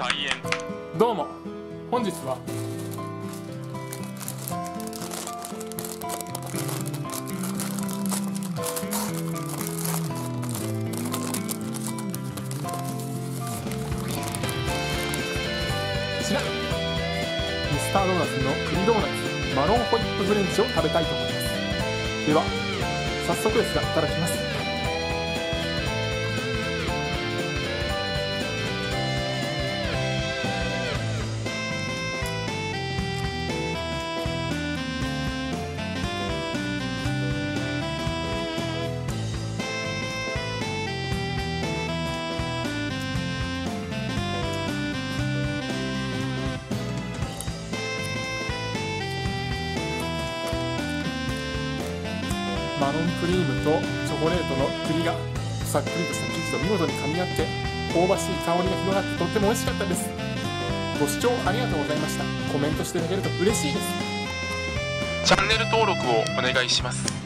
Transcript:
開演。どうも。本日は。こちら。ミスタードーナツの栗ドーナツマロンホイップフレンチを食べたいと思います。では早速ですがいただきます。マロンクリームとチョコレートの栗がさっくりとした生地と見事に噛み合って香ばしい香りが広がってとっても美味しかったです。ご視聴ありがとうございました。コメントしていただけると嬉しいです。チャンネル登録をお願いします。